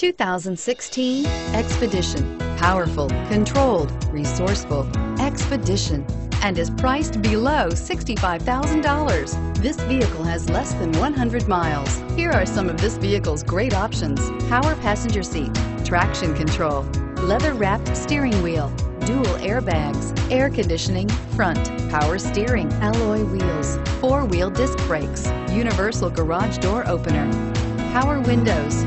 2016 Expedition. Powerful, controlled, resourceful. Expedition and is priced below $65,000. This vehicle has less than 100 miles. Here are some of this vehicle's great options. Power passenger seat, traction control, leather wrapped steering wheel, dual airbags, air conditioning, front, power steering, alloy wheels, four-wheel disc brakes, universal garage door opener, power windows.